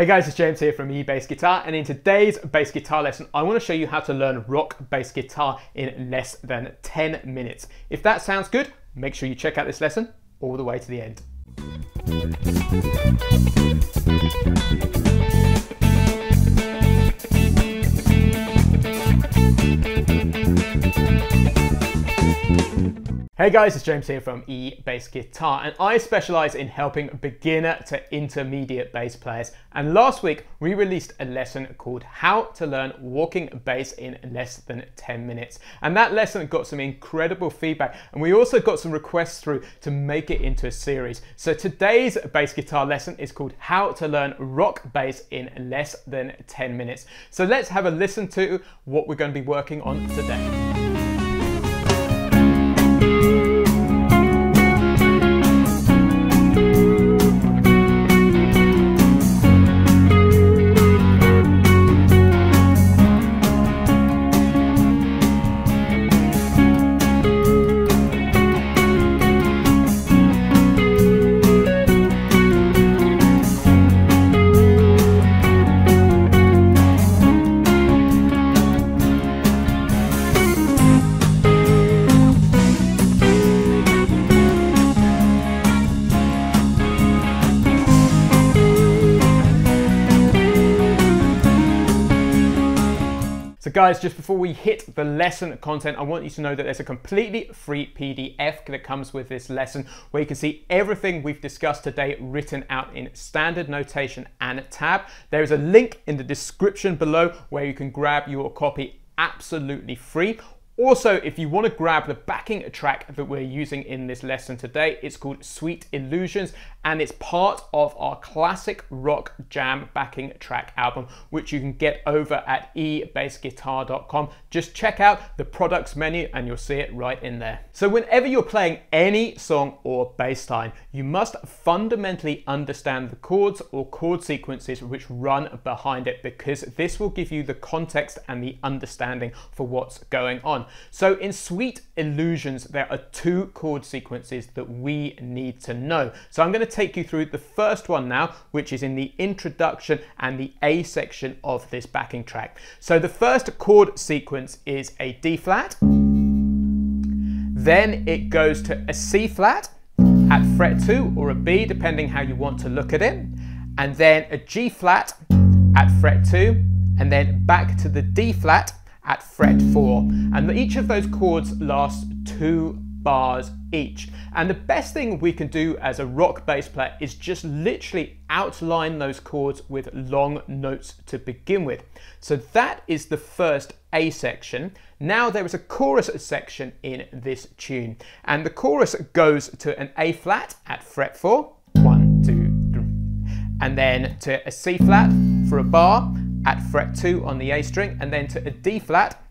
Hey guys, it's James here from eBassGuitar and in today's bass guitar lesson I want to show you how to learn rock bass guitar in less than 10 minutes. If that sounds good, make sure you check out this lesson all the way to the end. Hey guys, it's James here from eBassGuitar and I specialize in helping beginner to intermediate bass players. And last week we released a lesson called How to Learn Walking Bass in Less Than 10 Minutes. And that lesson got some incredible feedback and we also got some requests through to make it into a series. So today's bass guitar lesson is called How to Learn Rock Bass in Less Than 10 Minutes. So let's have a listen to what we're going to be working on today. Guys, just before we hit the lesson content, I want you to know that there's a completely free PDF that comes with this lesson where you can see everything we've discussed today written out in standard notation and tab. There is a link in the description below where you can grab your copy absolutely free. Also, if you want to grab the backing track that we're using in this lesson today, it's called Sweet Illusions and it's part of our classic rock jam backing track album, which you can get over at ebassguitar.com. Just check out the products menu and you'll see it right in there. So whenever you're playing any song or bass line, you must fundamentally understand the chords or chord sequences which run behind it because this will give you the context and the understanding for what's going on. So in Sweet Illusions, there are two chord sequences that we need to know. So I'm going to take you through the first one now, which is in the introduction and the A section of this backing track. So the first chord sequence is a D flat, then it goes to a C flat at fret 2 or a B, depending how you want to look at it, and then a G flat at fret 2, and then back to the D flat at fret 4. And each of those chords lasts two bars each. And the best thing we can do as a rock bass player is just literally outline those chords with long notes to begin with. So that is the first A section. Now there is a chorus section in this tune. And the chorus goes to an A flat at fret 4, 1, 2, 3, and then to a C flat for a bar, at fret 2 on the A string and then to a D flat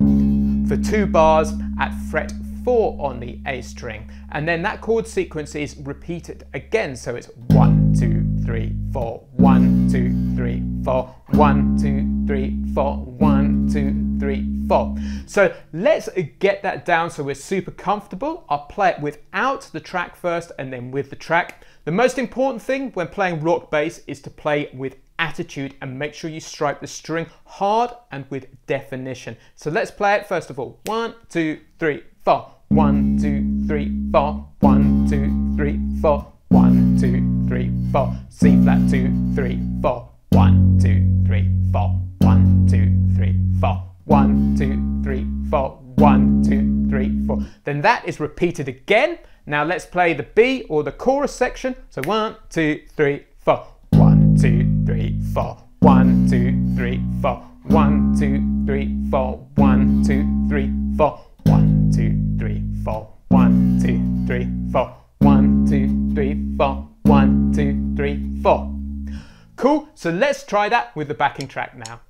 for two bars at fret 4 on the A string. And then that chord sequence is repeated again. So it's 1, 2, 3, 4, 1, 2, 3, 4, 1, 2, 3, 4, 1, 2, 3, 4. So let's get that down so we're super comfortable. I'll play it without the track first and then with the track. The most important thing when playing rock bass is to play with attitude and make sure you strike the string hard and with definition. So let's play it first of all. One, two, three, four. One, two, three, four. One, two, three, four. One, two, three, four. C flat, two, three, four. One, two, three, four. One, two, three, four. One, two, three, four. One, two, three, four. Then that is repeated again. Now let's play the B or the chorus section. So one, two, three, four. One, two, three, four. One, two, three, four. One, two, three, four. One, two, three, four. One, two, three, four. One, two, three, four. One, two, three, four. One, two, three, four. Cool, so let's try that with the backing track now.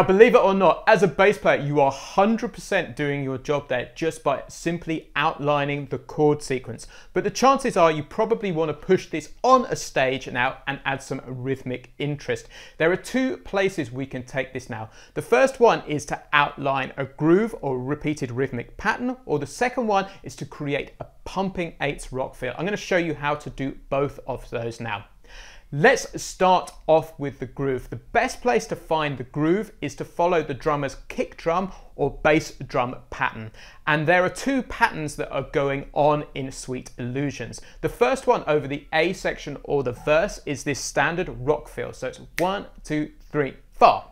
Now, believe it or not, as a bass player, you are 100% doing your job there just by simply outlining the chord sequence. But the chances are you probably want to push this on a stage now and add some rhythmic interest. There are two places we can take this now. The first one is to outline a groove or repeated rhythmic pattern, or the second one is to create a pumping eighths rock feel. I'm going to show you how to do both of those now. Let's start off with the groove. The best place to find the groove is to follow the drummer's kick drum or bass drum pattern. And there are two patterns that are going on in Sweet Illusions. The first one over the A section or the verse is this standard rock feel. So it's one, two, three, four.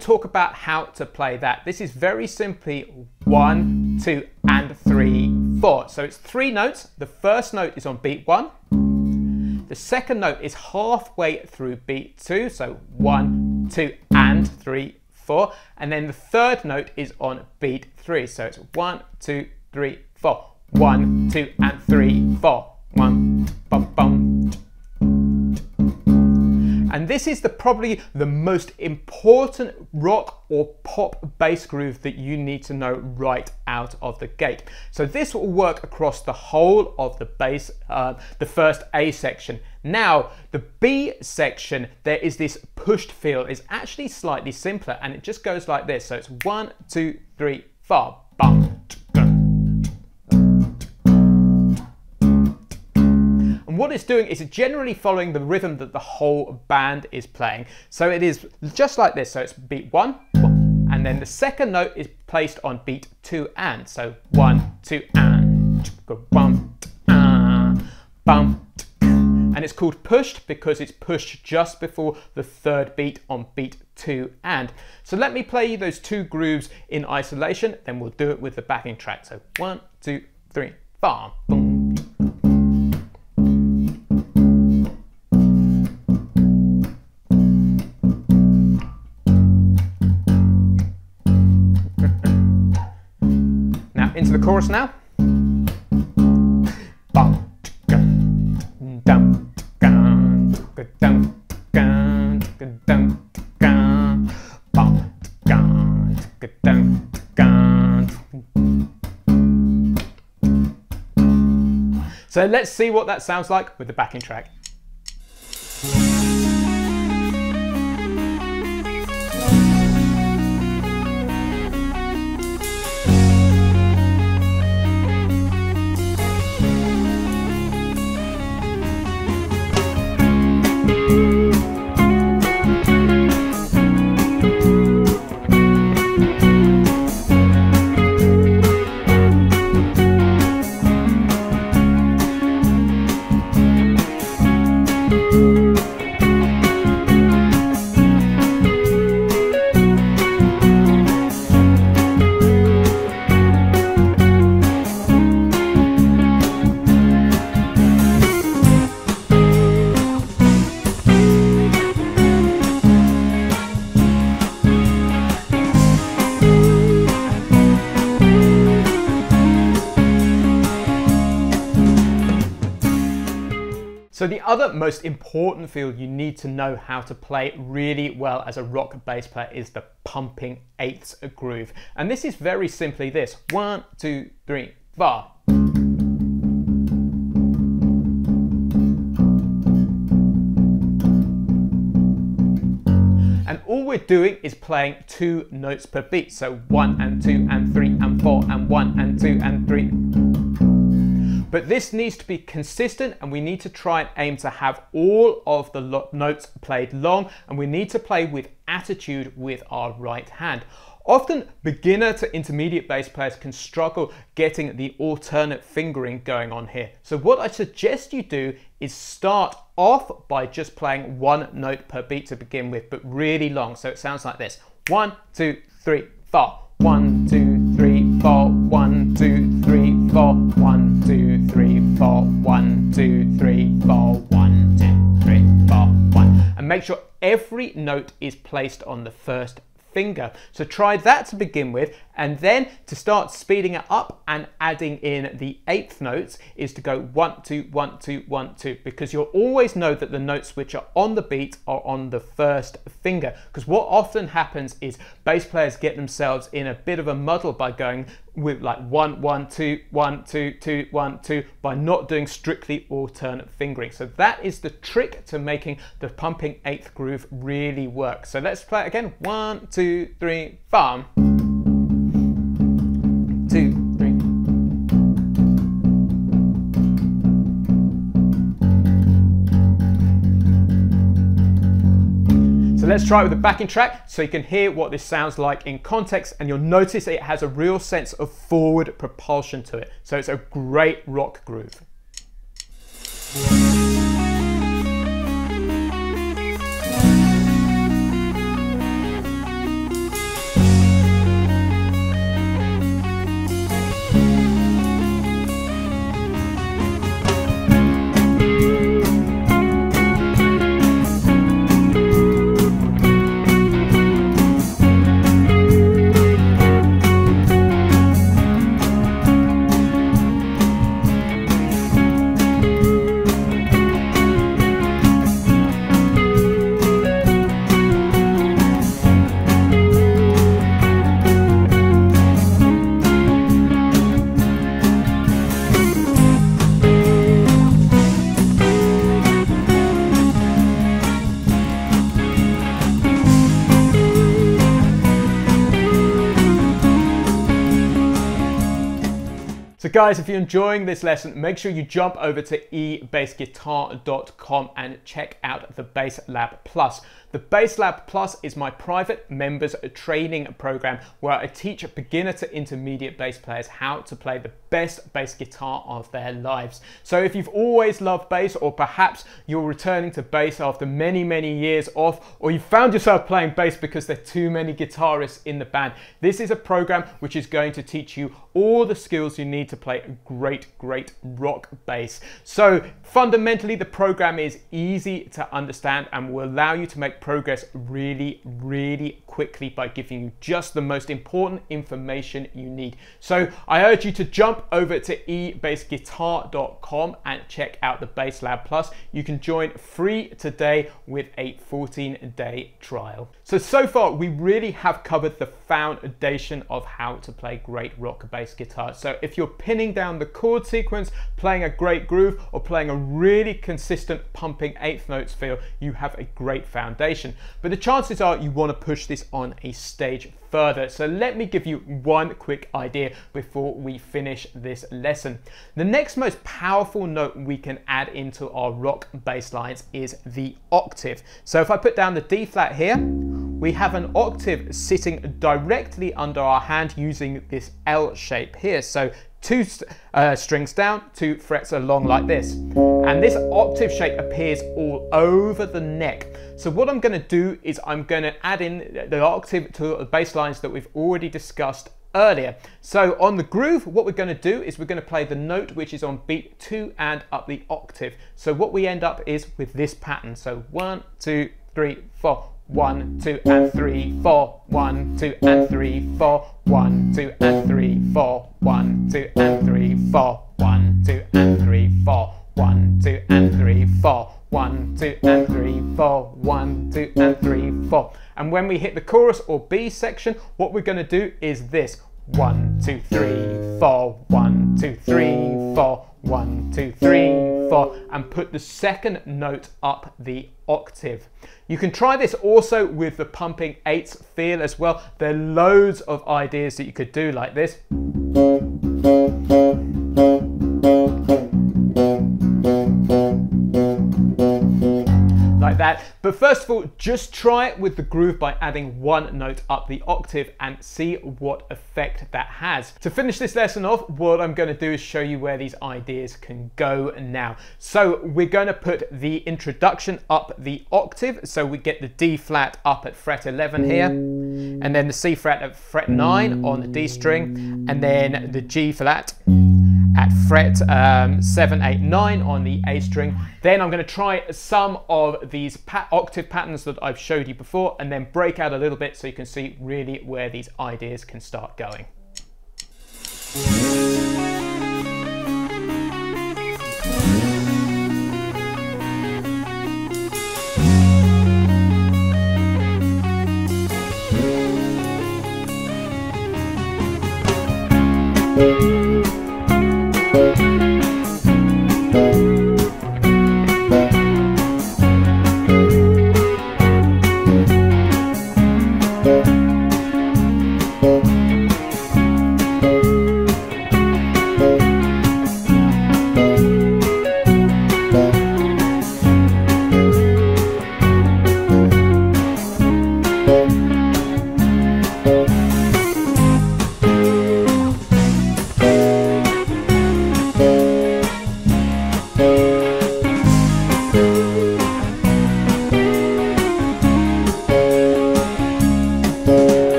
Talk about how to play that. This is very simply one, two, and three, four. So it's three notes. The first note is on beat one. The second note is halfway through beat two. So one, two, and three, four. And then the third note is on beat three. So it's one, two, three, four. One, two, and three, four. One, and this is the probably the most important rock or pop bass groove that you need to know right out of the gate. So this will work across the whole of the bass, uh, the first A section. Now, the B section, there is this pushed feel. It's actually slightly simpler and it just goes like this. So it's one, two, three, four, bum. What it's doing is generally following the rhythm that the whole band is playing. So it is just like this. So it's beat one, and then the second note is placed on beat two and. So one, two, and. Uh, and it's called pushed because it's pushed just before the third beat on beat two and. So let me play you those two grooves in isolation, then we'll do it with the backing track. So one, two, three, one, two, three, four. The chorus now. So let's see what that sounds like with the backing track. So the other most important field you need to know how to play really well as a rock bass player is the pumping eighths groove. And this is very simply this, one, two, three, four. And all we're doing is playing two notes per beat. So one and two and three and four and one and two and three. But this needs to be consistent and we need to try and aim to have all of the notes played long and we need to play with attitude with our right hand. Often beginner to intermediate bass players can struggle getting the alternate fingering going on here. So what I suggest you do is start off by just playing one note per beat to begin with, but really long. So it sounds like this. One, two, three, four. One, two, three, four. One, two, three, four. One, two, four. One, two, three, four. One, two, three, four. One. And make sure every note is placed on the first finger. So try that to begin with, and then to start speeding it up and adding in the eighth notes is to go one, two, one, two, one, two, because you'll always know that the notes which are on the beat are on the first finger. Because what often happens is bass players get themselves in a bit of a muddle by going with like one, one, two, one, two, two, one, two, by not doing strictly alternate fingering. So that is the trick to making the pumping eighth groove really work. So let's play it again. One, two, three, farm. Let's try it with the backing track so you can hear what this sounds like in context and you'll notice it has a real sense of forward propulsion to it. So it's a great rock groove. Guys, if you're enjoying this lesson, make sure you jump over to ebassguitar.com and check out the Bass Lab Plus. The Bass Lab Plus is my private members training program where I teach beginner to intermediate bass players how to play the best bass guitar of their lives. So if you've always loved bass or perhaps you're returning to bass after many, many years off or you found yourself playing bass because there are too many guitarists in the band, this is a program which is going to teach you all the skills you need to play a great, great rock bass. So fundamentally, the program is easy to understand and will allow you to make progress really, really quickly by giving you just the most important information you need. So I urge you to jump over to ebassguitar.com and check out the Bass Lab Plus. You can join free today with a 14 day trial. So, so far we really have covered the foundation of how to play great rock bass guitar. So if you're pinning down the chord sequence, playing a great groove or playing a really consistent pumping eighth notes feel, you have a great foundation But the chances are you want to push this on a stage further. So let me give you one quick idea before we finish this lesson. The next most powerful note we can add into our rock bass lines is the octave. So if I put down the D flat here, we have an octave sitting directly under our hand using this L shape here. So two uh, strings down, two frets along like this. And this octave shape appears all over the neck. So what I'm going to do is I'm going to add in the octave to the bass lines that we've already discussed earlier. So on the groove, what we're going to do is we're going to play the note which is on beat two and up the octave. So what we end up is with this pattern. So one, two, three, four. One, two, and three, four. One, two, and three, four. One, two, and three, four. One, two, and three, four. One, two, and three, four. One, two, and three, four. One, two, and three, four. One, two, and three, four. And when we hit the chorus or B section, what we're going to do is this. One, two, three, four. One, two, three, four. One, two, three, four. And put the second note up the octave. You can try this also with the pumping eighths feel as well. There are loads of ideas that you could do like this. That. But first of all, just try it with the groove by adding one note up the octave and see what effect that has. To finish this lesson off, what I'm going to do is show you where these ideas can go now. So we're going to put the introduction up the octave. So we get the D flat up at fret 11 here, and then the C fret at fret 9 on the D string, and then the G flat at fret um, 7, 8, 9 on the A string. Then I'm going to try some of these pa octave patterns that I've showed you before and then break out a little bit so you can see really where these ideas can start going. So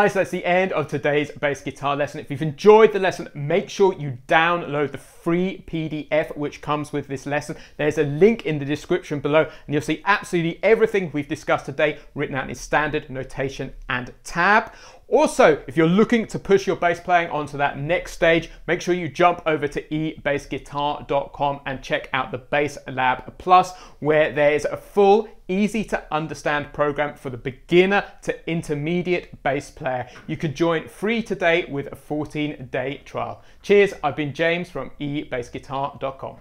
guys, that's the end of today's bass guitar lesson. If you've enjoyed the lesson, make sure you download the free PDF which comes with this lesson. There's a link in the description below and you'll see absolutely everything we've discussed today written out in standard notation and tab. Also, if you're looking to push your bass playing onto that next stage, make sure you jump over to ebassguitar.com and check out the Bass Lab Plus, where there's a full, easy to understand program for the beginner to intermediate bass player. You can join free today with a 14 day trial. Cheers, I've been James from ebassguitar.com.